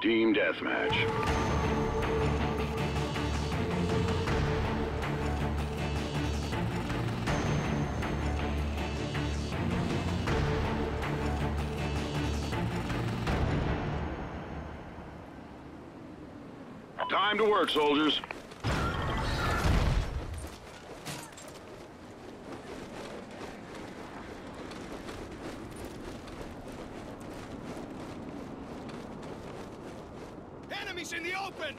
Team Deathmatch. Time to work, soldiers. Enemies in the open!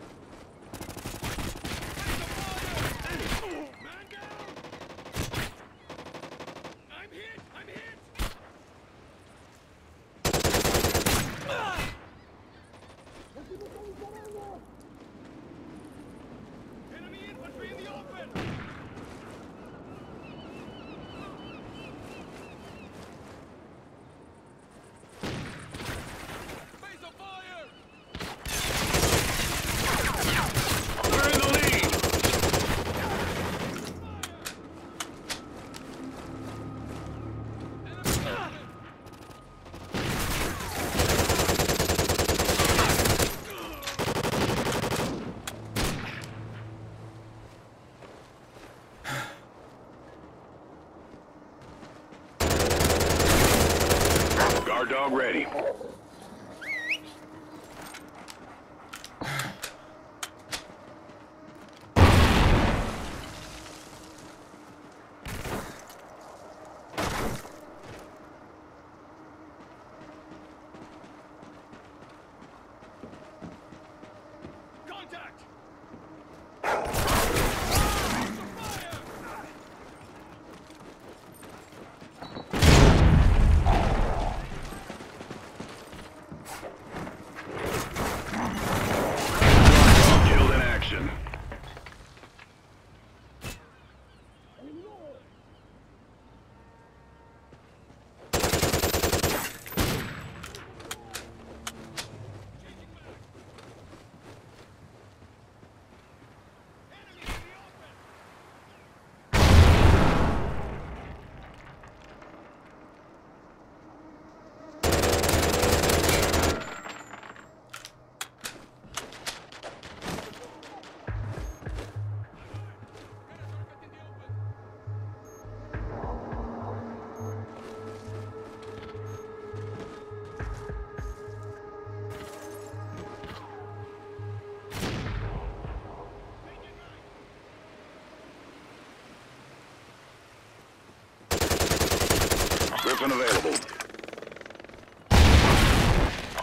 Gryphon available.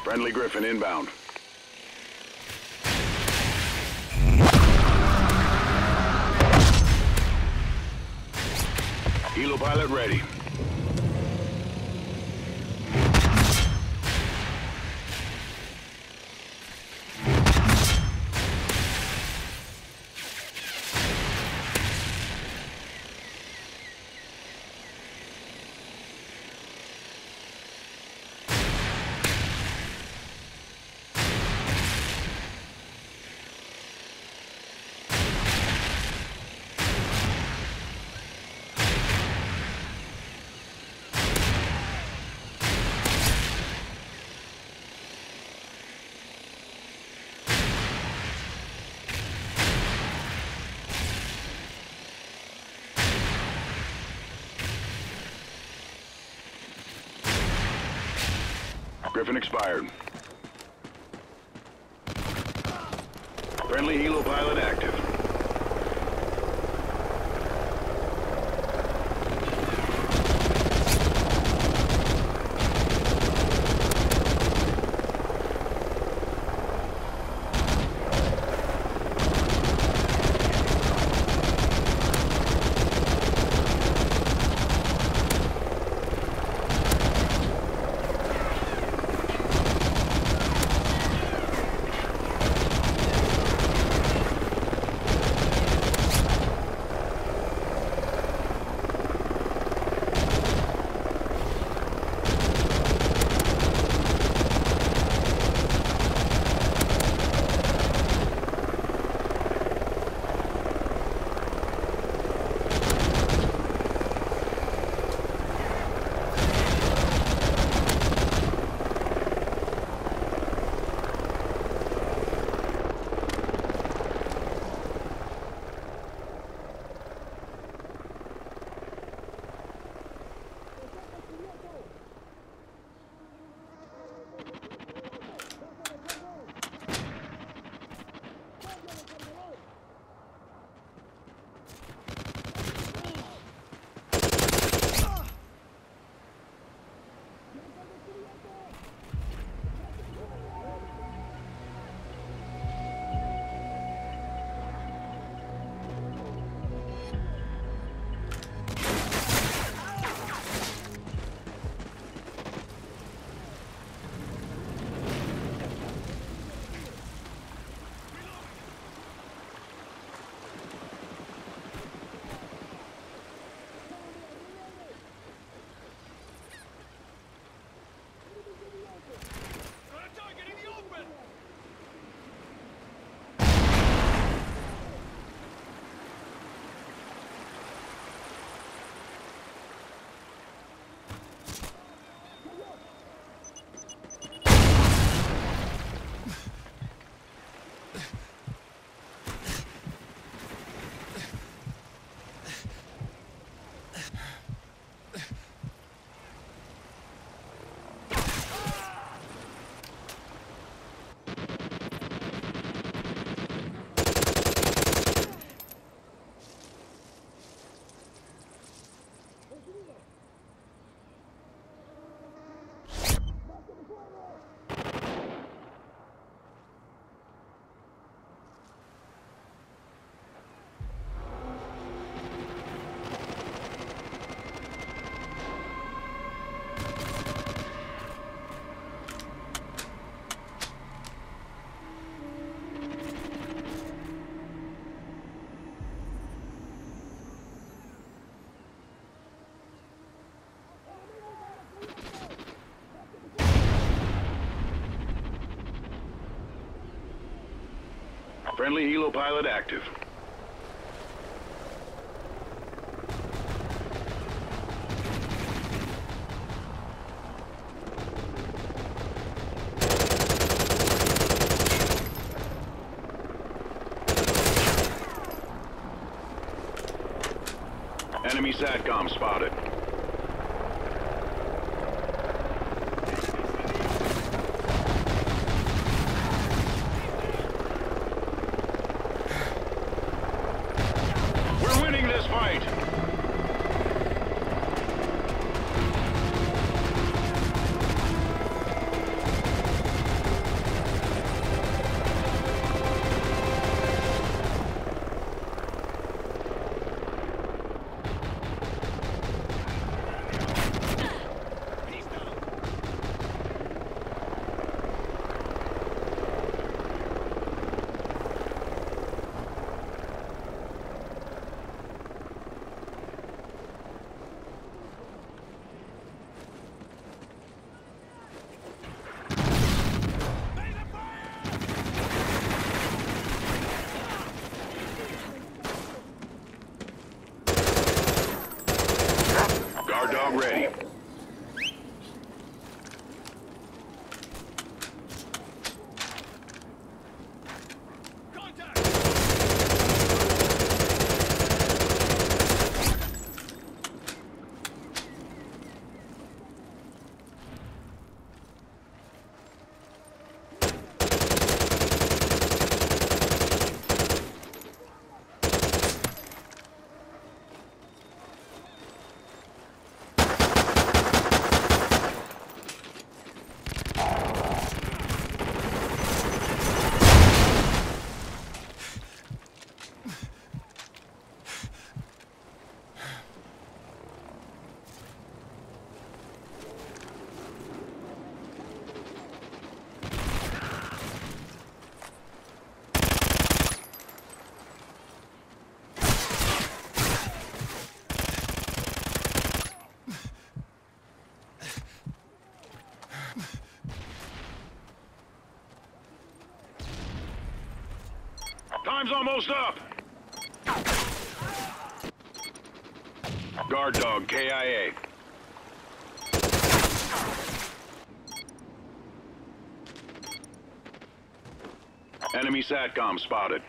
Friendly Gryphon inbound. Helo pilot ready. Gryphon expired. Friendly Helo pilot active. Friendly helo pilot active. Enemy SATCOM Time's almost up! Guard dog KIA. Enemy SATCOM spotted.